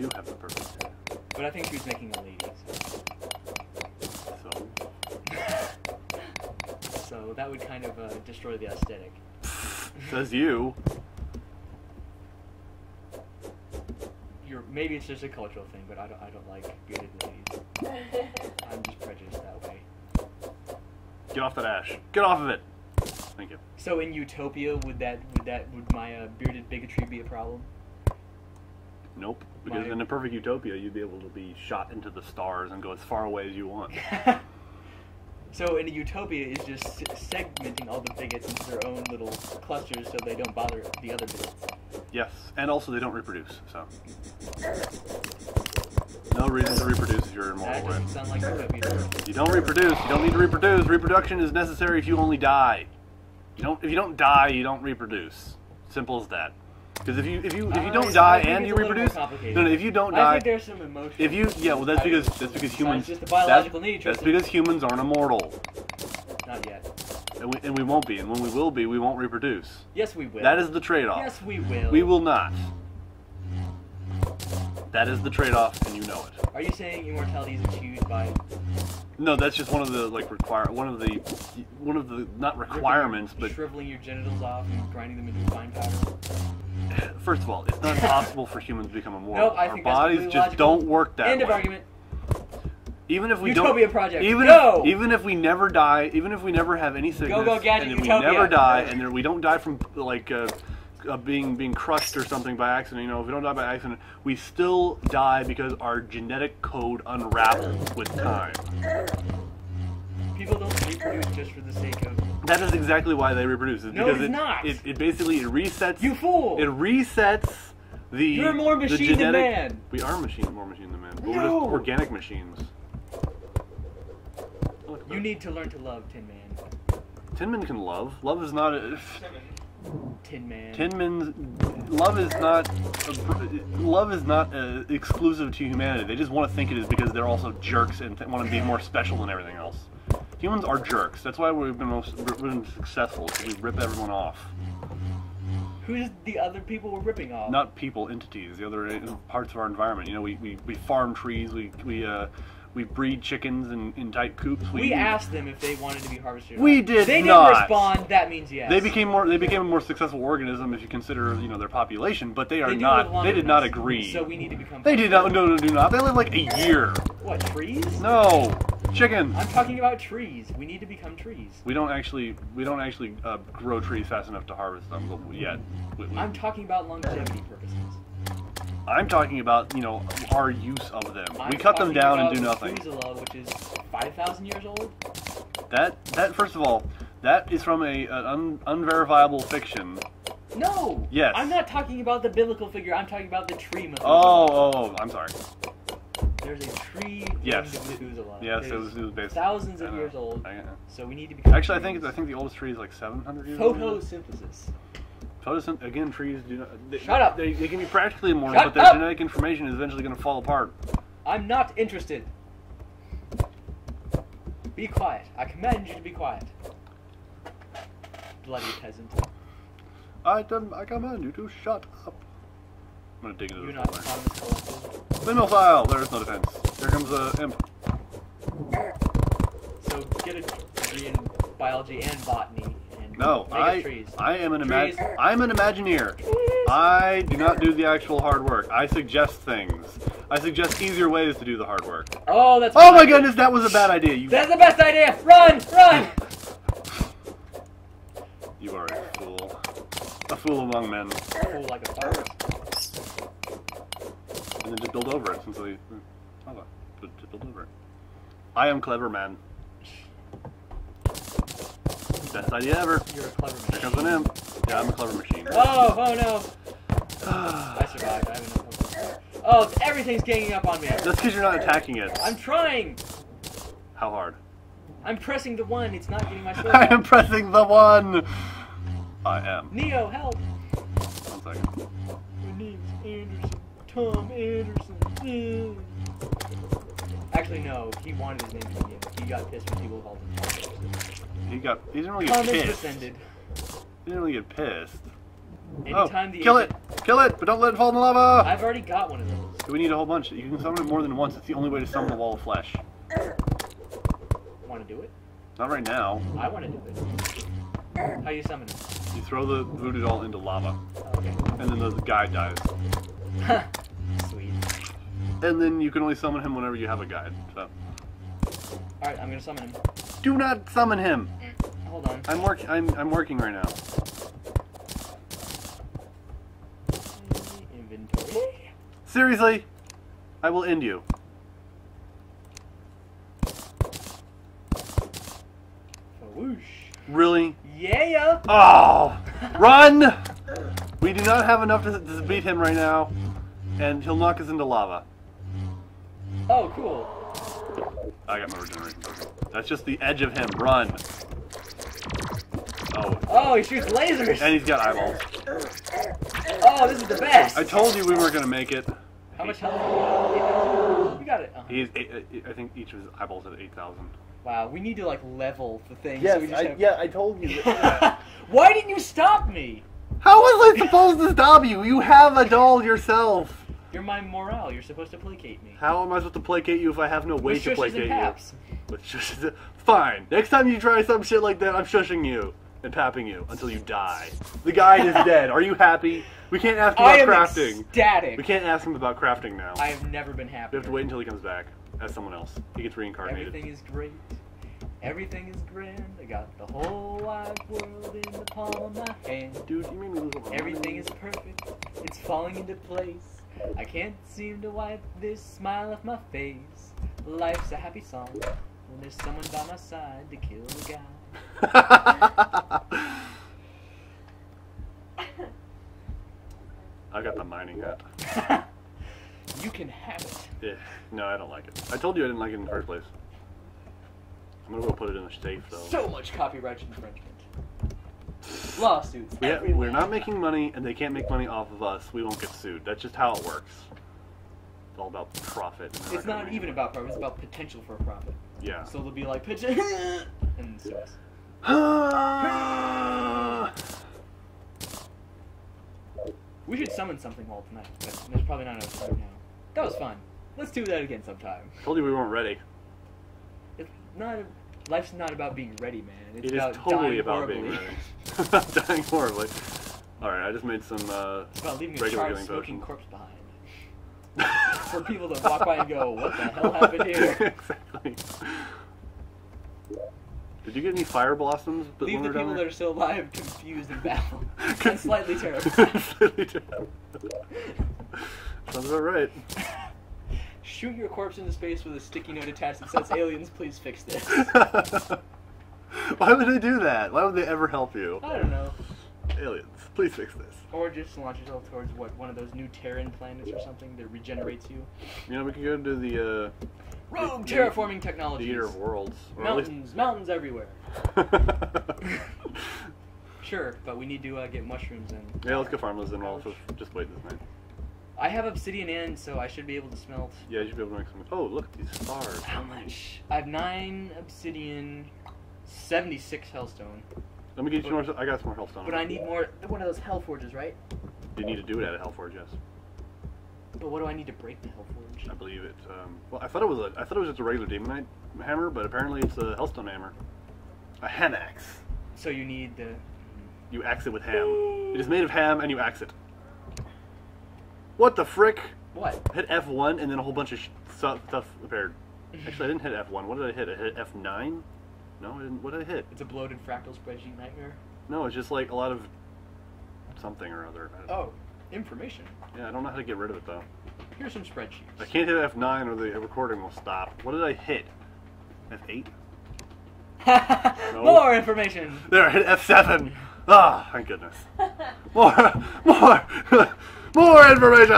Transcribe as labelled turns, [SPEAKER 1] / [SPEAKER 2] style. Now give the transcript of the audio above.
[SPEAKER 1] do have the perfect head.
[SPEAKER 2] But I think she was making a lady.
[SPEAKER 1] So,
[SPEAKER 2] So that would kind of uh, destroy the aesthetic.
[SPEAKER 1] says you.
[SPEAKER 2] You're, maybe it's just a cultural thing, but I don't, I don't like bearded ladies. I'm just prejudiced that way.
[SPEAKER 1] Get off that ash. Get off of it. Thank you.
[SPEAKER 2] So in Utopia, would that would that would my uh, bearded bigotry be a problem?
[SPEAKER 1] Nope. Because
[SPEAKER 2] My-
[SPEAKER 1] in a perfect utopia, you'd be able to be shot into the stars and go as far away as you want.
[SPEAKER 2] so in a Utopia, is just segmenting all the bigots into their own little clusters so they don't bother the other bigots.
[SPEAKER 1] Yes, and also they don't reproduce, so. No reason to reproduce if you're
[SPEAKER 2] That
[SPEAKER 1] immortal.
[SPEAKER 2] Doesn't sound like Utopia.
[SPEAKER 1] You don't reproduce. You don't need to reproduce. Reproduction is necessary if you only die. You don't. If you don't die, you don't reproduce. Simple as that. Because if you if you if you
[SPEAKER 2] Uh,
[SPEAKER 1] don't
[SPEAKER 2] I
[SPEAKER 1] die and you
[SPEAKER 2] a little more
[SPEAKER 1] reproduce, no, no. If you don't
[SPEAKER 2] I
[SPEAKER 1] die,
[SPEAKER 2] think there's some emotion.
[SPEAKER 1] if you yeah, well that's because that's because humans.
[SPEAKER 2] just a biological
[SPEAKER 1] that-
[SPEAKER 2] need,
[SPEAKER 1] That's because humans aren't immortal,
[SPEAKER 2] Not yet.
[SPEAKER 1] and we, and we won't be. And when we will be, we won't reproduce.
[SPEAKER 2] Yes, we will.
[SPEAKER 1] That is the trade-off.
[SPEAKER 2] Yes, we will.
[SPEAKER 1] We will not. That is the trade-off, and you know it.
[SPEAKER 2] Are you saying immortality is achieved by
[SPEAKER 1] No, that's just one of the like require one of the one of the not requirements, but
[SPEAKER 2] shriveling your genitals off and grinding them into fine powder?
[SPEAKER 1] first of all, it's not possible for humans to become immortal.
[SPEAKER 2] Nope, I
[SPEAKER 1] Our
[SPEAKER 2] think
[SPEAKER 1] bodies just
[SPEAKER 2] logical.
[SPEAKER 1] don't work that way.
[SPEAKER 2] End
[SPEAKER 1] way.
[SPEAKER 2] of argument.
[SPEAKER 1] Even if we
[SPEAKER 2] Utopia
[SPEAKER 1] don't,
[SPEAKER 2] project.
[SPEAKER 1] even
[SPEAKER 2] Go!
[SPEAKER 1] if even if we never die, even if we never have any sickness,
[SPEAKER 2] go, Gadget
[SPEAKER 1] and we never die, and there, we don't die from like uh, uh, being being crushed or something by accident, you know, if we don't die by accident, we still die because our genetic code unravels with time.
[SPEAKER 2] People don't reproduce just for the sake of.
[SPEAKER 1] That is exactly why they reproduce. Is
[SPEAKER 2] No,
[SPEAKER 1] because
[SPEAKER 2] it's
[SPEAKER 1] it,
[SPEAKER 2] not.
[SPEAKER 1] It, it basically it resets.
[SPEAKER 2] You fool!
[SPEAKER 1] It resets the.
[SPEAKER 2] You're more
[SPEAKER 1] the
[SPEAKER 2] machine than man.
[SPEAKER 1] We are machine, more machine than man. But we're just
[SPEAKER 2] No.
[SPEAKER 1] organic machines.
[SPEAKER 2] You need to learn to love Tin Man.
[SPEAKER 1] Tin Man can love. Love is not a.
[SPEAKER 2] Tin Man.
[SPEAKER 1] Tin Man's love is not. A, love is not uh, exclusive to humanity. They just want to think it is because they're also jerks and th- want to be more special than everything else. Humans are jerks. That's why we've been most we've been successful. We rip everyone off.
[SPEAKER 2] Who's the other people we're ripping off?
[SPEAKER 1] not people, entities, the other uh, parts of our environment. You know, we, we, we farm trees, we we uh, we breed chickens in, in tight coops.
[SPEAKER 2] We asked them if they wanted to be harvested.
[SPEAKER 1] We
[SPEAKER 2] not.
[SPEAKER 1] did
[SPEAKER 2] They
[SPEAKER 1] not.
[SPEAKER 2] didn't respond. That means yes.
[SPEAKER 1] They became more. They became a more successful organism if you consider you know their population, but they are
[SPEAKER 2] They
[SPEAKER 1] not. They did not agree.
[SPEAKER 2] So we need to become.
[SPEAKER 1] they did not. No, no, do not. They live like a year.
[SPEAKER 2] What trees?
[SPEAKER 1] No, chickens.
[SPEAKER 2] I'm talking about trees. We need to become trees.
[SPEAKER 1] We don't actually. We don't actually uh, grow trees fast enough to harvest them yet. We- we-
[SPEAKER 2] I'm talking about longevity purposes.
[SPEAKER 1] I'm talking about you know our use of them.
[SPEAKER 2] I'm
[SPEAKER 1] we cut them down and do nothing.
[SPEAKER 2] Methuselah, which is 5,000 years old.
[SPEAKER 1] That that first of all, that is from a an un, unverifiable fiction.
[SPEAKER 2] No.
[SPEAKER 1] Yes.
[SPEAKER 2] I'm not talking about the biblical figure. I'm talking about the tree Methuselah.
[SPEAKER 1] Oh, oh, oh, oh I'm sorry.
[SPEAKER 2] There's a tree
[SPEAKER 1] Yes.
[SPEAKER 2] Methuselah.
[SPEAKER 1] Yes, it was, it was based.
[SPEAKER 2] thousands of years old.
[SPEAKER 1] I know.
[SPEAKER 2] So we need to become.
[SPEAKER 1] Actually, I think. I think the oldest tree is like 700 years old. Photosynth again, trees do not. They,
[SPEAKER 2] Shut up.
[SPEAKER 1] They, they can be practically immortal,
[SPEAKER 2] Shut
[SPEAKER 1] but their
[SPEAKER 2] up.
[SPEAKER 1] genetic information is eventually going to fall apart.
[SPEAKER 2] I'm not interested. Be quiet. I command you to be quiet. Bloody peasant.
[SPEAKER 1] I dem- I command you to shut up. I'm gonna dig into
[SPEAKER 2] You're not
[SPEAKER 1] somewhere.
[SPEAKER 2] autonomous collective.
[SPEAKER 1] Windmill file. There's no defense. Here comes a imp.
[SPEAKER 2] So get a degree in biology and botany
[SPEAKER 1] No,
[SPEAKER 2] make
[SPEAKER 1] I
[SPEAKER 2] trees.
[SPEAKER 1] I am an
[SPEAKER 2] Trees.
[SPEAKER 1] imag- I'm an Imagineer. I do not do the actual hard work. I suggest things. I suggest easier ways to do the hard work.
[SPEAKER 2] Oh, that's.
[SPEAKER 1] Oh my goodness, that was a bad idea. You
[SPEAKER 2] That's the best idea. Run, run.
[SPEAKER 1] you are a fool. A fool among men.
[SPEAKER 2] Fool like a fart.
[SPEAKER 1] And then just build over it since they. Oh, just build over it. I am clever man. Best idea ever.
[SPEAKER 2] You're a clever
[SPEAKER 1] Here comes an imp. Yeah, I'm a clever machine.
[SPEAKER 2] Oh, oh no. I survived. I have enough. Oh, everything's ganging up on me.
[SPEAKER 1] That's because you're not attacking it.
[SPEAKER 2] I'm trying.
[SPEAKER 1] How hard?
[SPEAKER 2] I'm pressing the one. It's not getting my sword.
[SPEAKER 1] I am pressing the one. I am.
[SPEAKER 2] Neo, help.
[SPEAKER 1] One second.
[SPEAKER 2] My name's Anderson. Tom Anderson. Actually, no. He wanted his name to be Neo. He got pissed when people called him.
[SPEAKER 1] He got. He didn't really get
[SPEAKER 2] Tom is
[SPEAKER 1] pissed.
[SPEAKER 2] descended.
[SPEAKER 1] He didn't really get pissed.
[SPEAKER 2] Anytime
[SPEAKER 1] oh, kill it! Kill it! But don't let it fall in the lava!
[SPEAKER 2] I've already got one of those.
[SPEAKER 1] Do we need a whole bunch. You can summon it more than once. It's the only way to summon the wall of flesh.
[SPEAKER 2] Want to do it?
[SPEAKER 1] Not right now.
[SPEAKER 2] I want to do it. How you summon it?
[SPEAKER 1] You throw the voodoo doll into lava,
[SPEAKER 2] okay.
[SPEAKER 1] and then the guy dies.
[SPEAKER 2] Sweet.
[SPEAKER 1] And then you can only summon him whenever you have a guide. So
[SPEAKER 2] Alright, I'm gonna summon him.
[SPEAKER 1] Do not summon him.
[SPEAKER 2] Hold on.
[SPEAKER 1] I'm work. I'm I'm working right now.
[SPEAKER 2] Inventory.
[SPEAKER 1] Seriously, I will end you.
[SPEAKER 2] Whoosh.
[SPEAKER 1] Really?
[SPEAKER 2] Yeah.
[SPEAKER 1] Oh, run! We do not have enough to, to beat him right now, and he'll knock us into lava.
[SPEAKER 2] Oh, cool.
[SPEAKER 1] I got my regeneration potion. That's just the edge of him. Run. Oh,
[SPEAKER 2] Oh, he shoots lasers.
[SPEAKER 1] and he's got eyeballs.
[SPEAKER 2] Oh, this is the best.
[SPEAKER 1] I told you we weren't gonna make it.
[SPEAKER 2] How much health? do you have? You got it. Uh-huh.
[SPEAKER 1] He's. eight- eight- I think each of his eyeballs is eight thousand.
[SPEAKER 2] Wow, we need to like level the thing. so we just have...
[SPEAKER 1] yeah, I told you.
[SPEAKER 2] Why didn't you stop me?
[SPEAKER 1] How was I supposed to stop you? You have a doll yourself.
[SPEAKER 2] You're my morale. You're supposed to placate me.
[SPEAKER 1] How am I supposed to placate you if I have no way
[SPEAKER 2] With
[SPEAKER 1] to
[SPEAKER 2] shushes
[SPEAKER 1] placate
[SPEAKER 2] and
[SPEAKER 1] you?
[SPEAKER 2] paps.
[SPEAKER 1] With shushes. Fine. Next time you try some shit like that, I'm shushing you and papping you until you die. The guy is dead. Are you happy? We can't ask him
[SPEAKER 2] I am
[SPEAKER 1] about crafting.
[SPEAKER 2] ecstatic.
[SPEAKER 1] We can't ask him about crafting now.
[SPEAKER 2] I have never been happy.
[SPEAKER 1] We have to wait until he comes back as someone else. He gets reincarnated.
[SPEAKER 2] Everything is great. Everything is grand. I got the whole wide world in the palm of my hand.
[SPEAKER 1] Dude, you made me lose my
[SPEAKER 2] Everything is perfect. It's falling into place. I can't seem to wipe this smile off my face. Life's a happy song when there's someone by my side to kill the guy.
[SPEAKER 1] I got the mining hat.
[SPEAKER 2] you can have it.
[SPEAKER 1] Yeah. No, I don't like it. I told you I didn't like it in the first place. I'm gonna go put it in the safe though.
[SPEAKER 2] So much copyright infringement. Lawsuits.
[SPEAKER 1] We ha-
[SPEAKER 2] everywhere.
[SPEAKER 1] we're not making money, and they can't make money off of us. We won't get sued. That's just how it works. It's all about profit. and
[SPEAKER 2] It's not even about profit. It's about potential for a profit.
[SPEAKER 1] Yeah.
[SPEAKER 2] So they'll be like, pitch it, and sue us. We should summon something while tonight, but there's probably not enough time now. That was fun. Let's do that again sometime.
[SPEAKER 1] Told you we weren't ready.
[SPEAKER 2] It's not. Life's not about being ready, man. It's
[SPEAKER 1] It is
[SPEAKER 2] about
[SPEAKER 1] totally
[SPEAKER 2] dying
[SPEAKER 1] about
[SPEAKER 2] horribly.
[SPEAKER 1] being ready. Dying horribly. All right, I just made some. Uh,
[SPEAKER 2] It's about leaving a
[SPEAKER 1] Regular
[SPEAKER 2] charred
[SPEAKER 1] healing
[SPEAKER 2] smoking
[SPEAKER 1] potion.
[SPEAKER 2] corpse behind. For people to walk by and go, what the hell happened here?
[SPEAKER 1] exactly. Did you get any fire blossoms?
[SPEAKER 2] Leave the
[SPEAKER 1] we were down
[SPEAKER 2] people that are still alive confused and baffled. and slightly terrified.
[SPEAKER 1] Slightly terrified. Sounds about right.
[SPEAKER 2] Shoot your corpse into space with a sticky note attached that says, aliens, please fix this.
[SPEAKER 1] Why would they do that? Why would they ever help you?
[SPEAKER 2] I don't know.
[SPEAKER 1] Aliens, please fix this.
[SPEAKER 2] Or just launch yourself towards what one of those new Terran planets or something that regenerates you.
[SPEAKER 1] You know, we could go to the uh,
[SPEAKER 2] Rogue
[SPEAKER 1] The-
[SPEAKER 2] terraforming
[SPEAKER 1] the
[SPEAKER 2] technologies.
[SPEAKER 1] Eater of Worlds. Or at least-
[SPEAKER 2] Mountains, mountains everywhere. Sure, but we need to uh, get mushrooms and.
[SPEAKER 1] yeah, let's go farm those then. We'll just wait this night.
[SPEAKER 2] I have obsidian in, so I should be able to smelt.
[SPEAKER 1] Yeah, you should be able to make some. Oh, look, these stars.
[SPEAKER 2] How much? I have nine obsidian, seventy-six hellstone.
[SPEAKER 1] Let me get you more. I got some more hellstone.
[SPEAKER 2] But I need more. One of those hell forges, right?
[SPEAKER 1] You need to do it at a Hellforge, yes.
[SPEAKER 2] But what do I need to break the hell forge?
[SPEAKER 1] I believe it. Um, well, I thought it was a. I thought it was just a regular demonite hammer, but apparently it's a hellstone hammer. A ham axe.
[SPEAKER 2] So you need the.
[SPEAKER 1] You axe it with ham. It is made of ham, and you axe it. What the frick?
[SPEAKER 2] What?
[SPEAKER 1] Hit F1 and then a whole bunch of stuff, stuff appeared. Actually, I didn't hit F1. What did I hit? I hit F9? No, I didn't. What did I hit?
[SPEAKER 2] It's a bloated fractal spreadsheet nightmare.
[SPEAKER 1] No, it's just like a lot of something or other.
[SPEAKER 2] Oh, information.
[SPEAKER 1] Yeah, I don't know how to get rid of it though.
[SPEAKER 2] Here's some spreadsheets.
[SPEAKER 1] I can't hit F9 or the recording will stop. What did I hit? F8? No.
[SPEAKER 2] More information.
[SPEAKER 1] There, I hit F7. Ah, thank goodness. More, more, more information.